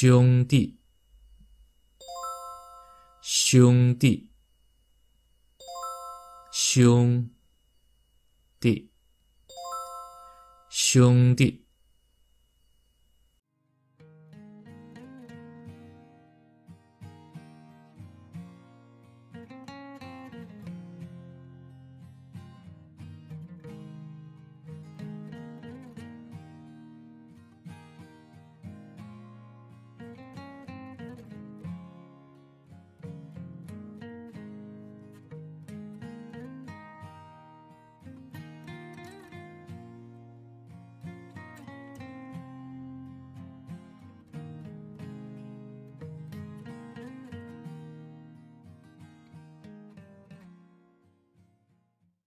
兄弟。兄弟。兄弟。兄弟。